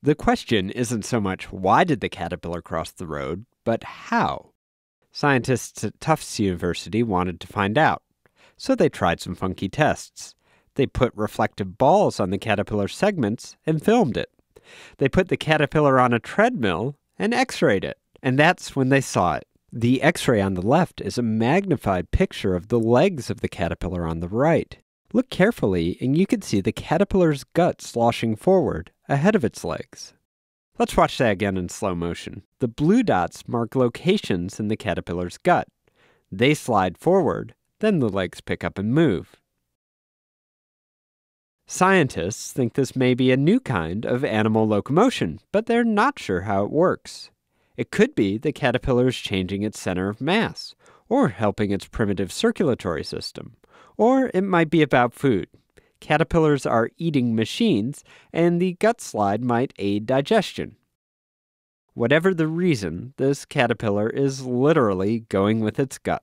The question isn't so much why did the caterpillar cross the road, but how? Scientists at Tufts University wanted to find out, so they tried some funky tests. They put reflective balls on the caterpillar segments and filmed it. They put the caterpillar on a treadmill and x rayed it, and that's when they saw it. The x ray on the left is a magnified picture of the legs of the caterpillar on the right. Look carefully, and you can see the caterpillar's gut sloshing forward ahead of its legs. Let's watch that again in slow motion. The blue dots mark locations in the caterpillar's gut. They slide forward, then the legs pick up and move. Scientists think this may be a new kind of animal locomotion, but they're not sure how it works. It could be the caterpillar is changing its center of mass, or helping its primitive circulatory system, or it might be about food. Caterpillars are eating machines, and the gut slide might aid digestion. Whatever the reason, this caterpillar is literally going with its gut.